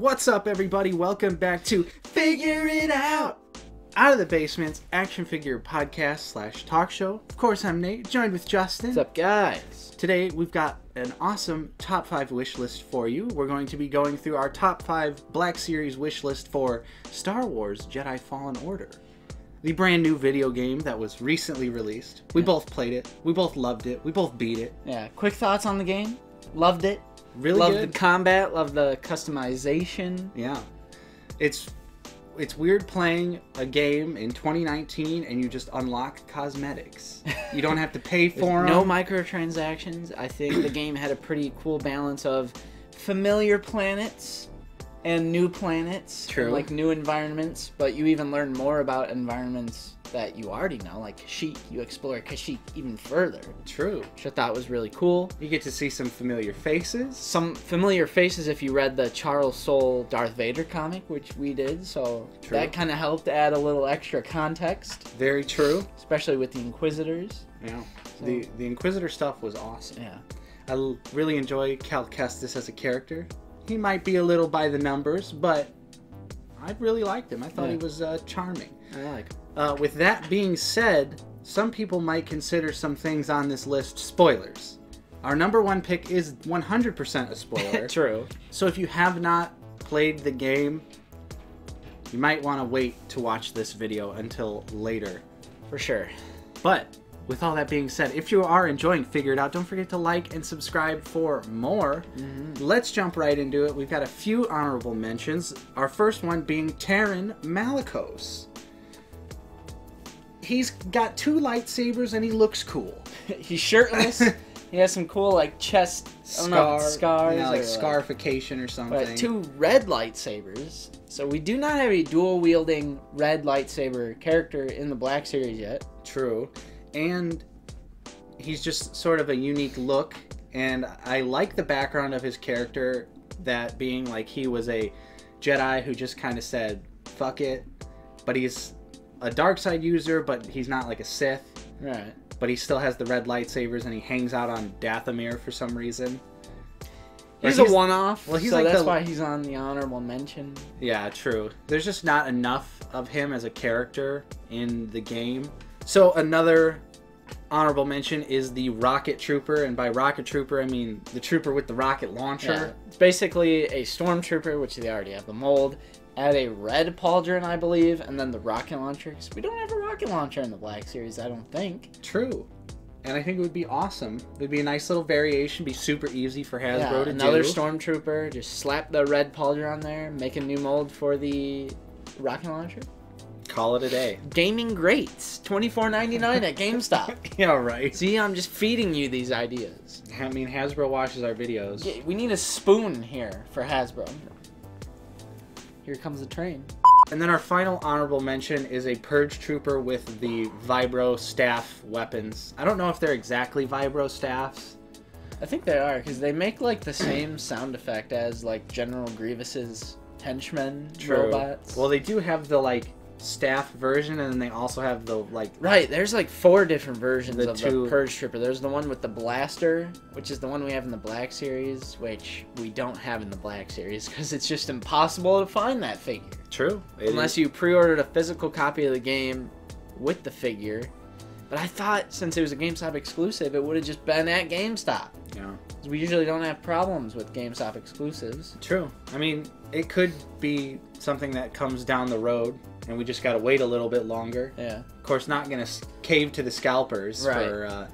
What's up, everybody? Welcome back to Figure It Out! Out of the Basement's action figure podcast slash talk show. Of course, I'm Nate, joined with Justin. What's up, guys? Today, we've got an awesome top five wish list for you. We're going to be going through our top five Black Series wish list for Star Wars Jedi Fallen Order. The brand new video game that was recently released. We both played it. We both loved it. We both beat it. Yeah, quick thoughts on the game. Loved it. Really loved good. the combat. love the customization. Yeah. It's it's weird playing a game in 2019 and you just unlock cosmetics. You don't have to pay for them. no microtransactions. I think the game had a pretty cool balance of familiar planets and new planets. True. like new environments, but you even learn more about environments that you already know, like Kashyyyk. You explore Kashyyyk even further, True. which I thought was really cool. You get to see some familiar faces. some familiar faces if you read the Charles Soule Darth Vader comic, which we did. So True. that kind of helped add a little extra context, Very true. especially with the Inquisitors. Yeah. The the Inquisitor stuff was awesome. Yeah. I l- really enjoy Cal Kestis as a character. He might be a little by the numbers, but I really liked him. I thought he was uh, charming. I like. Uh, with that being said, some people might consider some things on this list spoilers. Our number one pick is 100% a spoiler. True. so if you have not played the game, you might want to wait to watch this video until later. For sure. But with all that being said, if you are enjoying Figure It Out, don't forget to like and subscribe for more. Mm-hmm. Let's jump right into it. We've got a few honorable mentions. Our first one being Taron Malicos. He's got two lightsabers and he looks cool. He's shirtless. he has some cool like chest don't know, Scar, scars, yeah, like or, uh, scarification or something. But two red lightsabers. So we do not have a dual wielding red lightsaber character in the Black Series yet. True. And he's just sort of a unique look. And I like the background of his character, that being like he was a Jedi who just kind of said, fuck it. But he's a dark side user, but he's not like a Sith. Right. But he still has the red lightsabers and he hangs out on Dathomir for some reason. Or He's, a one-off. well, he's so like that's the- why he's on the honorable mention. Yeah, true. There's just not enough of him as a character in the game. So another honorable mention is the Rocket Trooper, and by Rocket Trooper I mean the trooper with the rocket launcher. Yeah. It's basically a stormtrooper, which they already have the mold. Add a red pauldron, I believe, and then the rocket launcher. 'cause we don't have a rocket launcher in the Black Series, I don't think. True. And I think it would be awesome. It would be a nice little variation, be super easy for Hasbro Yeah, to another do. Another stormtrooper. Just slap the red pauldron on there. Make a new mold for the rocket launcher. Call it a day. Gaming greats, twenty four ninety nine at GameStop. yeah, right. See, I'm just feeding you these ideas. I mean, Hasbro watches our videos. Yeah, we need a spoon here for Hasbro. Here comes the train. And then our final honorable mention is a Purge Trooper with the Vibro staff weapons. I don't know if they're exactly Vibro staffs. I think they are because they make like the same sound effect as like General Grievous's henchmen robots. Well, they do have the like staff version, and then they also have the like. right, there's like four different versions The of two- the Purge Trooper. There's the one with the blaster, which is the one we have in the Black Series, which we don't have in the Black Series because it's just impossible to find that figure True. unless you pre-ordered a physical copy of the game with the figure. But I thought since it was a GameStop exclusive, it would have just been at GameStop. Yeah. 'Cause We usually don't have problems with GameStop exclusives. True. I mean, it could be something that comes down the road, and we just gotta wait a little bit longer. Yeah. Of course, not gonna cave to the scalpers Right. for uh,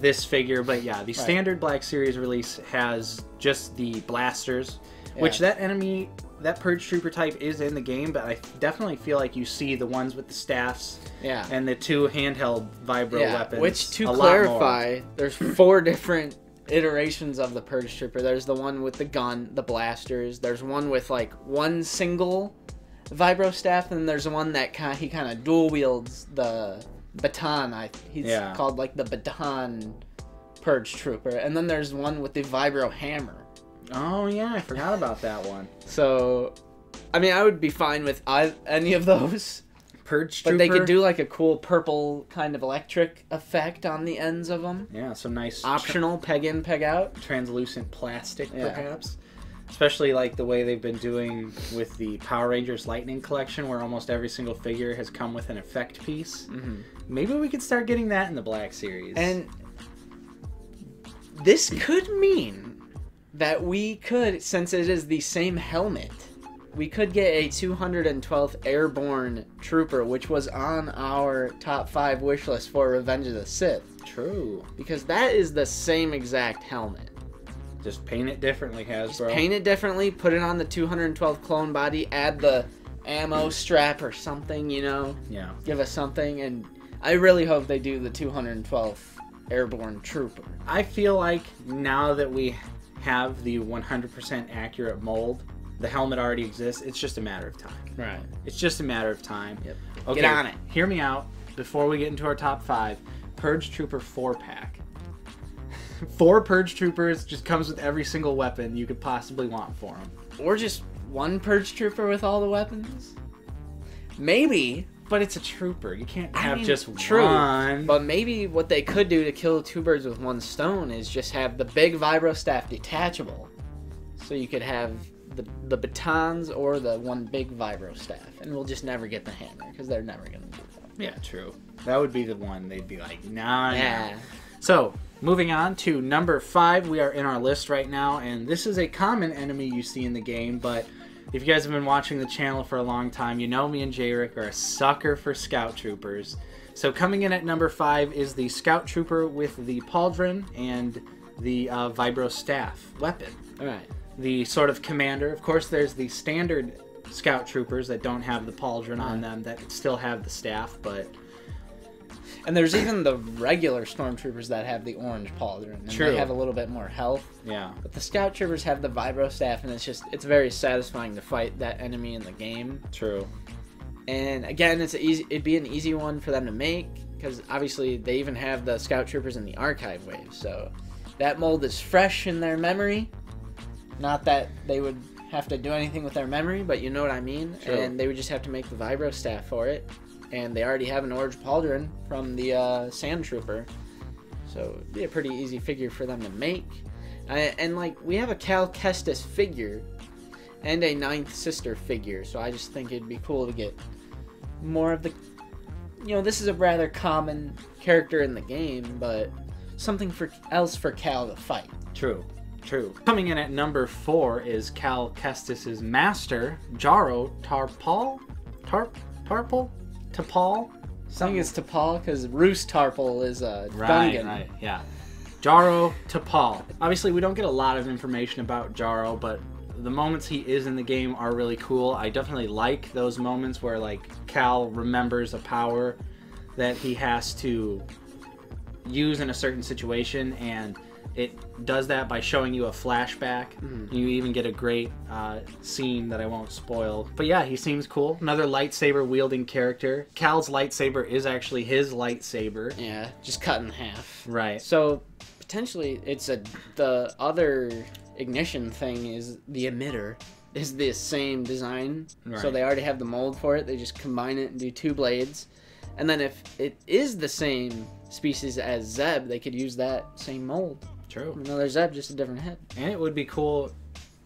this figure, but yeah, the standard Black Series release has just the blasters, which that enemy, that Purge Trooper type is in the game, but I definitely feel like you see the ones with the staffs Yeah. and the two handheld vibro yeah. weapons. Which to a lot more. clarify, there's four different iterations of the Purge Trooper. There's the one with the gun, the blasters. There's one with like one single vibro staff, and there's one that kind he kind of dual wields the baton. I he's Yeah. called like the baton Purge Trooper, and then there's one with the vibro hammer. Oh yeah, I forgot about that one. So, I mean, I would be fine with I, any of those. Purge But they could do like a cool purple kind of electric effect on the ends of them. yeah, some nice Optional, peg in, peg out. translucent plastic, Yeah. perhaps. Especially like the way they've been doing with the Power Rangers Lightning Collection, where almost every single figure has come with an effect piece. Mhm. Maybe we could start getting that in the Black Series. And this could mean that we could, since it is the same helmet, we could get a 212th Airborne Trooper, which was on our top five wish list for Revenge of the Sith, true. because that is the same exact helmet. Just paint it differently, Hasbro. Paint it differently, put it on the 212 clone body, add the ammo strap or something, you know, Yeah. give us something, and I really hope they do the 212 Airborne Trooper. I feel like now that we have the 100% accurate mold, the helmet already exists. It's just a matter of time. Right. It's just a matter of time. Yep. Okay, Get on it. Hear me out before we get into our top five. Purge Trooper four pack. Four Purge Troopers just comes with every single weapon you could possibly want for them. Or just one purge trooper with all the weapons? Maybe, But it's a trooper. You can't I have mean, just true, one. but maybe what they could do to kill two birds with one stone is just have the big vibro staff detachable. So you could have the, the batons or the one big vibro staff. And we'll just never get the hammer because they're never going to do that. yeah, true. That would be the one they'd be like, nah, nah. So, moving on to number five, we are in our list right now, and this is a common enemy you see in the game, but if you guys have been watching the channel for a long time, you know me and Jayrick are a sucker for Scout Troopers. So, coming in at number five is the Scout Trooper with the Pauldron and the uh, Vibro Staff weapon. All right. The sort of commander. Of course, there's the standard Scout Troopers that don't have the Pauldron on them that still have the staff, but And there's even the regular stormtroopers that have the orange pauldron. And True. they have a little bit more health. yeah. But the scout troopers have the vibro staff, and it's just it's very satisfying to fight that enemy in the game. True. And again, it's a easy it'd be an easy one for them to make because obviously they even have the scout troopers in the archive wave, so that mold is fresh in their memory. Not that they would have to do anything with their memory, but you know what I mean. True. And they would just have to make the vibro staff for it, and they already have an orange pauldron from the uh, sand trooper, so it'd be a pretty easy figure for them to make. And like we have a Cal Kestis figure and a ninth sister figure, so I just think it'd be cool to get more of the. You know, this is a rather common character in the game, but something for else for Cal to fight. True. True. Coming in at number four is Cal Kestis's master, Jaro Tarpal? Tarp? Tarpal? Tapal? I think it's Tapal because Roos Tarple is a Right, Gungan. right, yeah. Jaro Tapal. Obviously, we don't get a lot of information about Jaro, but the moments he is in the game are really cool. I definitely like those moments where, like, Cal remembers a power that he has to use in a certain situation, and it does that by showing you a flashback. You even get a great uh, scene that I won't spoil. But yeah, he seems cool. Another lightsaber wielding character. Cal's lightsaber is actually his lightsaber. Yeah, just cut in half. Right. So potentially, it's a the other ignition thing is the emitter is the same design. Right. So they already have the mold for it. They just combine it and do two blades. And then if it is the same species as Zeb, they could use that same mold. True. Another Zeb, just a different head. And it would be cool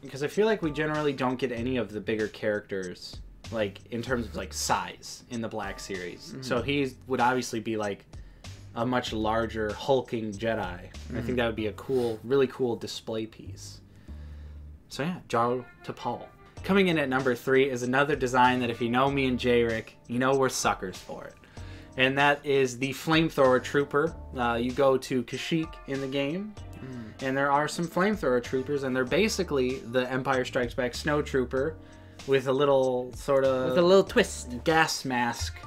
because I feel like we generally don't get any of the bigger characters like in terms of like size in the Black Series. Mm-hmm. So he would obviously be like a much larger hulking Jedi. And I think mm-hmm. that would be a cool, really cool display piece. So yeah, Jaro Paul. Coming in at number three is another design that if you know me and Jayrick, you know we're suckers for it. And that is the Flamethrower Trooper. Uh, you go to Kashyyyk in the game, and there are some flamethrower troopers, and they're basically the Empire Strikes Back snow trooper with a little sort of With a little twist. gas mask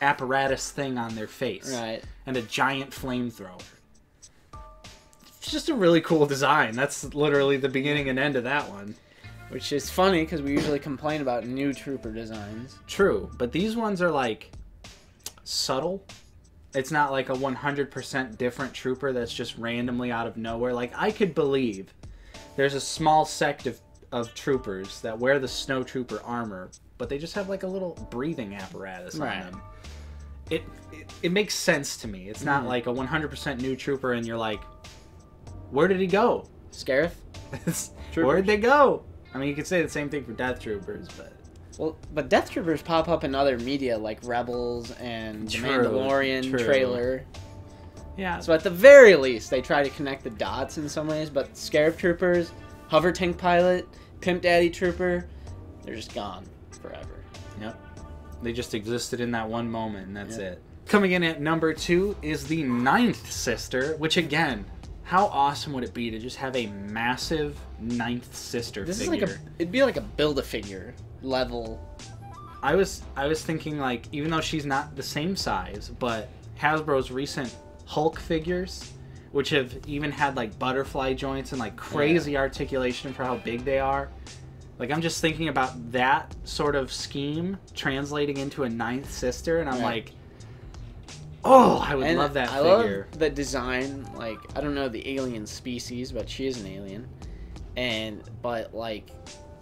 apparatus thing on their face Right. and a giant flamethrower. It's just a really cool design. That's literally the beginning and end of that one. Which is funny because we usually complain about new trooper designs. True, but these ones are like subtle. It's not like a 100% different trooper that's just randomly out of nowhere. Like, I could believe there's a small sect of, of troopers that wear the snow trooper armor, but they just have like a little breathing apparatus Right. on them. It, it it makes sense to me. It's not mm-hmm. like a 100% new trooper and you're like, where did he go? Scarif? Where'd they go? I mean, you could say the same thing for Death Troopers, but Well, but Death Troopers pop up in other media like Rebels and The True, Mandalorian true. trailer. yeah, So at the very least, they try to connect the dots in some ways. But Scarif Troopers, Hover Tank Pilot, Pimp Daddy Trooper, they're just gone forever. Yep. They just existed in that one moment, and that's Yeah. it. Coming in at number two is the ninth sister, which again, how awesome would it be to just have a massive ninth sister This figure? is like a, it'd be like a build a figure level. I was I was thinking like even though she's not the same size, but Hasbro's recent Hulk figures, which have even had like butterfly joints and like crazy articulation for how big they are. Like I'm just thinking about that sort of scheme translating into a ninth sister, and I'm Yeah. like, oh, I would And love that I figure. love the design. Like I don't know the alien species, but she is an alien, and but like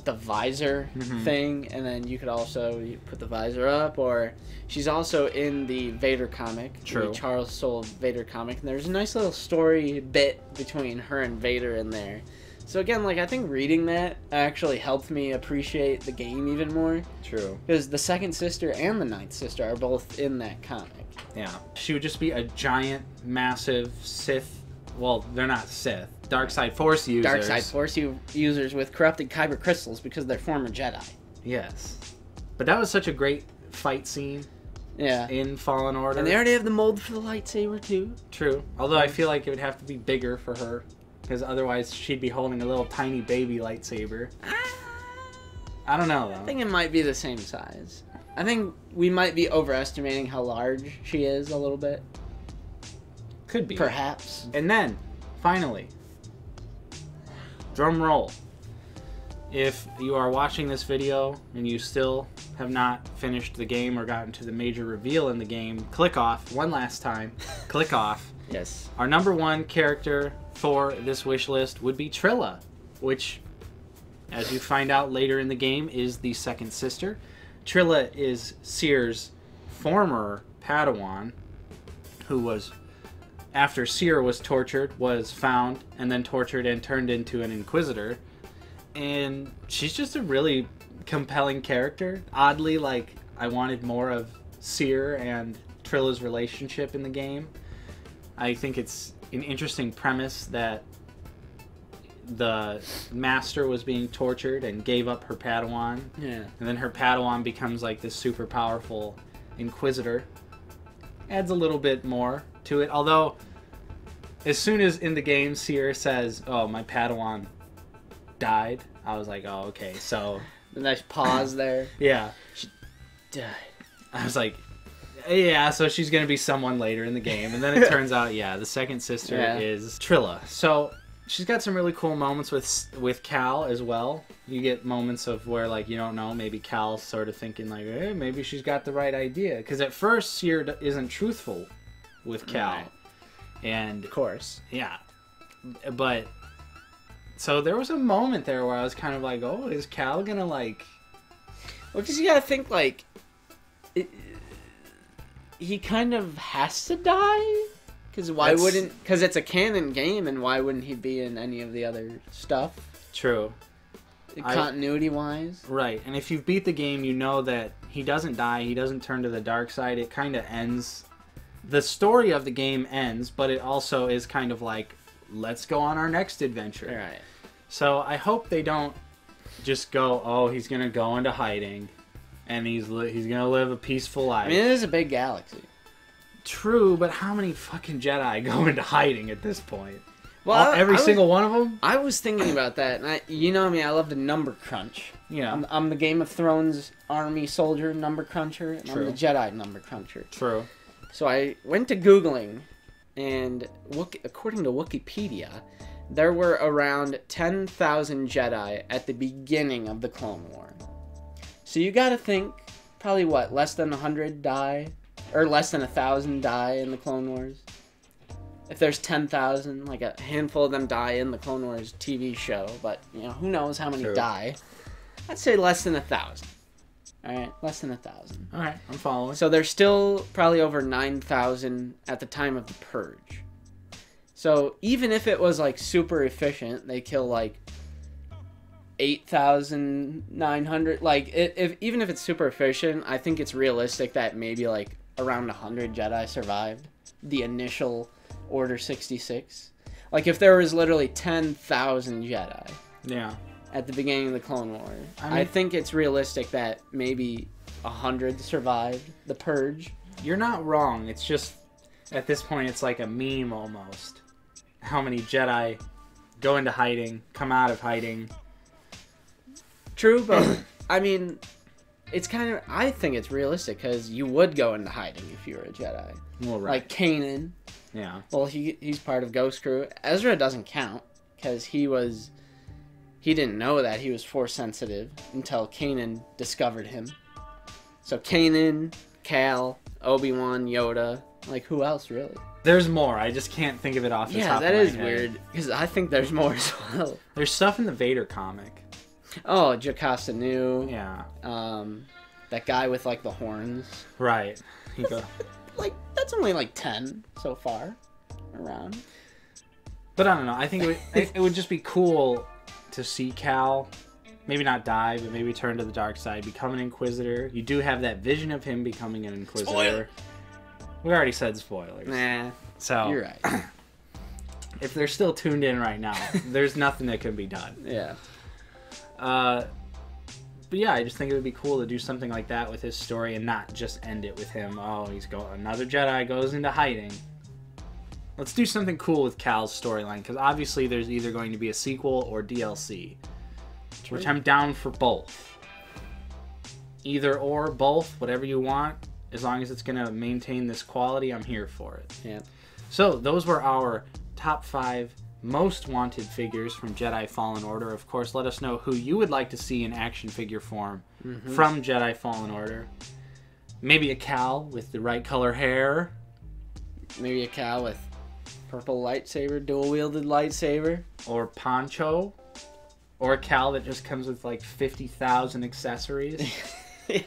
the visor Mhm. thing, and then you could also put the visor up, or she's also in the Vader comic, True. the Charles Soule Vader comic, and there's a nice little story bit between her and Vader in there. So again, like I think reading that actually helped me appreciate the game even more True. because the second sister and the ninth sister are both in that comic. Yeah. She would just be a giant, massive Sith. Well, they're not Sith. Dark Side Force users. Dark Side Force u- users with corrupted kyber crystals because they're former Jedi. Yes. But that was such a great fight scene Yeah. in Fallen Order. And they already have the mold for the lightsaber too. True. Although I feel like it would have to be bigger for her. Because otherwise she'd be holding a little tiny baby lightsaber. Ah. I don't know I think it might be the same size. I think we might be overestimating how large she is a little bit. Could be. Perhaps. And then, finally, drum roll. If you are watching this video and you still have not finished the game or gotten to the major reveal in the game, click off one last time. click off. Yes. Our number one character for this wish list would be Trilla, which, as you find out later in the game, is the second sister. Trilla is Cere's former Padawan, who was, after Cere was tortured, was found and then tortured and turned into an Inquisitor. And she's just a really compelling character. Oddly, like, I wanted more of Seer and Trilla's relationship in the game. I think it's an interesting premise that the master was being tortured and gave up her Padawan, Yeah. and then her Padawan becomes like this super powerful Inquisitor. Adds a little bit more to it, although as soon as in the game Cere says, "Oh, my Padawan died," I was like, "Oh, okay." So The nice pause there. yeah, She Died. I was like, yeah, so she's gonna be someone later in the game, and then it turns out, yeah, the second sister Yeah. is Trilla. So she's got some really cool moments with with Cal as well. You get moments of where like you don't know, maybe Cal's sort of thinking like, hey, maybe she's got the right idea, because at first Cere isn't truthful with Cal, Right. and Of course. yeah, but. So there was a moment there where I was kind of like, "Oh, is Cal gonna like Well, because you gotta think like, it, he kind of has to die. Because why That's- wouldn't? Because it's a canon game, and why wouldn't he be in any of the other stuff? true?" I- Continuity wise. Right, and if you've beat the game, you know that he doesn't die, he doesn't turn to the dark side. It kind of ends. The story of the game ends, but it also is kind of like, let's go on our next adventure. All right. So I hope they don't just go, oh, he's gonna go into hiding, and he's li- he's gonna live a peaceful life. I mean, it is a big galaxy. True, but how many fucking Jedi go into hiding at this point? Well, All- every I single one of them. I was thinking about that, and I, you know me, I love the number crunch. Yeah, I'm, I'm the Game of Thrones army soldier number cruncher, and True. I'm the Jedi number cruncher. true. So I went to Googling, and according to Wikipedia, there were around 10,000 Jedi at the beginning of the Clone War. So you gotta think, probably what, less than 100 die? Or less than a 1,000 die in the Clone Wars? If there's 10,000, like a handful of them die in the Clone Wars TV show, but, you know, who knows how many True. die. I'd say less than a 1,000. Alright, less than a 1,000. All right, I'm following. So there's still probably over 9,000 at the time of the purge. So even if it was like super efficient, they kill like eight thousand nine hundred. Like, it, if even if it's super efficient, I think it's realistic that maybe like around hundred Jedi survived the initial Order sixty six. Like, if there was literally ten thousand Jedi Yeah. at the beginning of the Clone War, I I, think it's realistic that maybe hundred survived the Purge. You're not wrong. It's just at this point it's like a meme almost. How many Jedi go into hiding, come out of hiding. True, but I mean, it's kind of. I think it's realistic because you would go into hiding if you were a Jedi. Well, right. Like Kanan. yeah. Well, he he's part of Ghost Crew. Ezra doesn't count because he was. He didn't know that he was force sensitive until Kanan discovered him. So Kanan, Cal, Obi Wan, Yoda. Like who else really? There's more. I just can't think of it off the Yeah, top that of my is head. weird because I think there's more as well. There's stuff in the Vader comic. Oh, Jocasta Nu. Yeah. Um, that guy with like the horns. Right. He go- like that's only like 10 so far around but I don't know. I think it would, it, it would just be cool to see Cal, maybe not die, but maybe turn to the dark side, become an Inquisitor. You do have that vision of him becoming an Inquisitor. Spoiler. We already said spoilers. nah So you're right if they're still tuned in right now, there's nothing that can be done. yeah Uh, but yeah, I just think it would be cool to do something like that with his story and not just end it with him. Oh, he's going another Jedi goes into hiding. Let's do something cool with Cal's storyline because obviously there's either going to be a sequel or DLC, which I'm down for both. Either or, both, whatever you want. As long as it's going to maintain this quality, I'm here for it. yeah So those were our top five most wanted figures from Jedi Fallen Order. Of course, let us know who you would like to see in action figure form mm-hmm. from Jedi Fallen Order. Maybe a Cal with the right color hair. maybe a Cal with purple lightsaber dual wielded lightsaber or Poncho. Or a Cal that just comes with like 50,000 accessories. yeah.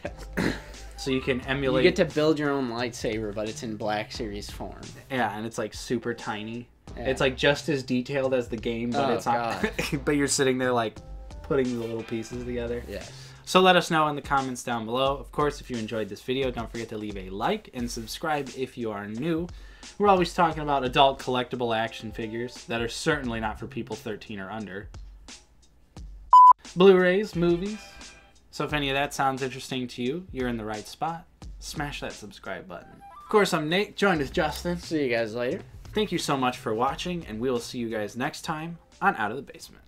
so you can emulate. you get to build your own lightsaber but it's in black series form yeah, and it's like super tiny. Yeah. It's like just as detailed as the game, but Oh, it's not. but you're sitting there like putting the little pieces together. yeah So let us know in the comments down below. Of course, if you enjoyed this video, don't forget to leave a like and subscribe if you are new. We're always talking about adult collectible action figures that are certainly not for people 13 or under. Blu-rays, movies. So if any of that sounds interesting to you, you're in the right spot. Smash that subscribe button. Of course, I'm Nate, joined with Justin. see you guys later Thank you so much for watching, and we will see you guys next time on Out of the Basement.